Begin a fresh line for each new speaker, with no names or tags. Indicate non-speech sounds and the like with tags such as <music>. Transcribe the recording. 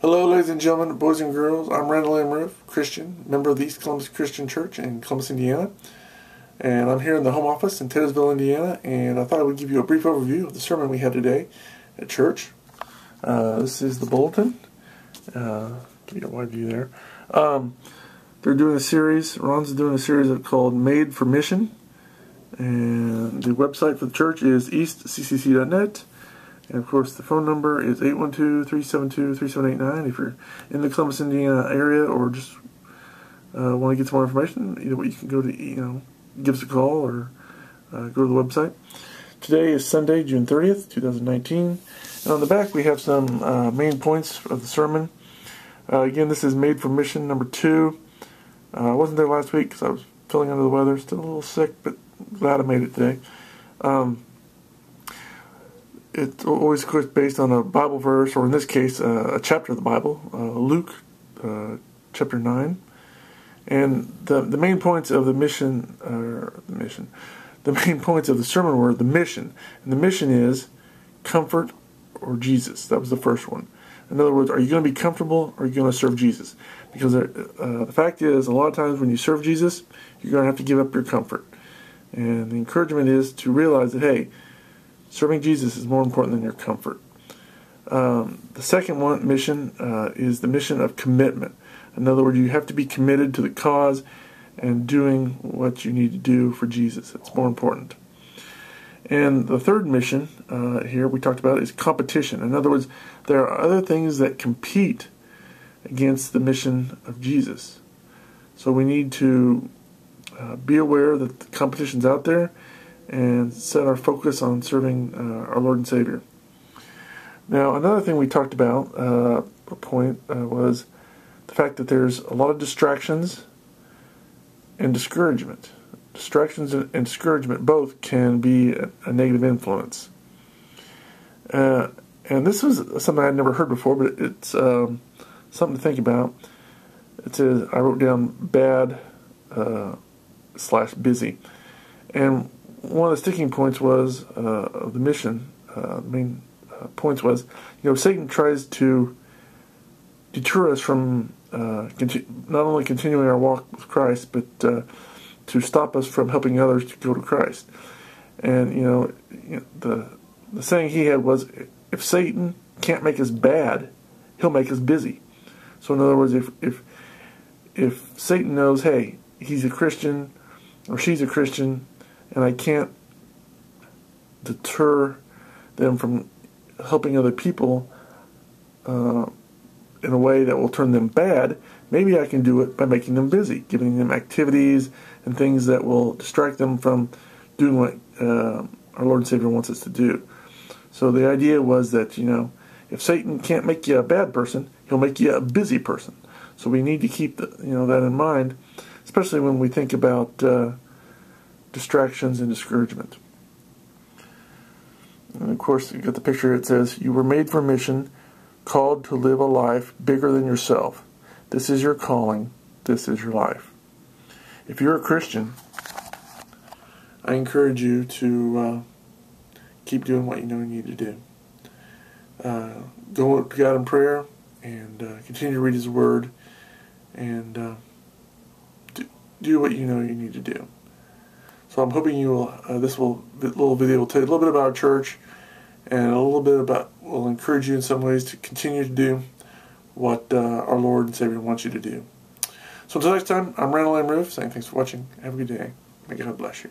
Hello, ladies and gentlemen, boys and girls. I'm Randall M. Rueff, Christian, member of the East Columbus Christian Church in Columbus, Indiana. And I'm here in the home office in Titusville, Indiana. And I thought I would give you a brief overview of the sermon we had today at church. Uh, this is the bulletin. Uh, give you a wide view there. Um, they're doing a series, Ron's doing a series called Made for Mission. And the website for the church is eastccc.net. And of course, the phone number is 812-372-3789 if you're in the Columbus, Indiana area or just uh, want to get some more information. Either way, you can go to, you know, give us a call or uh, go to the website. Today is Sunday, June 30th, 2019. And on the back, we have some uh, main points of the sermon. Uh, again, this is Made for Mission number two. Uh, I wasn't there last week because I was feeling under the weather, still a little sick, but glad I made it today. Um, it's always, based on a Bible verse, or in this case, uh, a chapter of the Bible, uh, Luke uh, chapter 9. And the, the main points of the mission, uh, the mission, the main <laughs> points of the sermon were the mission. And the mission is comfort or Jesus. That was the first one. In other words, are you going to be comfortable or are you going to serve Jesus? Because uh, the fact is, a lot of times when you serve Jesus, you're going to have to give up your comfort. And the encouragement is to realize that, hey, Serving Jesus is more important than your comfort. Um, the second one mission uh, is the mission of commitment. In other words, you have to be committed to the cause and doing what you need to do for Jesus. It's more important. And the third mission uh, here we talked about is competition. In other words, there are other things that compete against the mission of Jesus. So we need to uh, be aware that the competition's out there and set our focus on serving uh, our Lord and Savior. Now, another thing we talked about, uh, a point, uh, was the fact that there's a lot of distractions and discouragement. Distractions and, discouragement both can be a, negative influence. Uh, and this was something I'd never heard before, but it's um, something to think about. It says, I wrote down bad uh, slash busy. And one of the sticking points was uh, of the mission. Uh, main uh, points was, you know, Satan tries to deter us from uh, not only continuing our walk with Christ, but uh, to stop us from helping others to go to Christ. And you know, you know, the the saying he had was, if Satan can't make us bad, he'll make us busy. So in other words, if if if Satan knows, hey, he's a Christian or she's a Christian, and I can't deter them from helping other people uh, in a way that will turn them bad, maybe I can do it by making them busy, giving them activities and things that will distract them from doing what uh, our Lord and Savior wants us to do. So the idea was that, you know, if Satan can't make you a bad person, he'll make you a busy person. So we need to keep the, you know that in mind, especially when we think about uh, distractions and discouragement. And of course, you get the picture. It says, You were made for mission, called to live a life bigger than yourself. This is your calling. This is your life. If you're a Christian, I encourage you to uh, keep doing what you know you need to do. Uh, go to God in prayer and uh, continue to read His Word and uh, do, do what you know you need to do. So I'm hoping you will, uh, this will, little video will tell you a little bit about our church and a little bit about, will encourage you in some ways to continue to do what uh, our Lord and Savior wants you to do. So until next time, I'm Randall M. Rueff saying thanks for watching. Have a good day. May God bless you.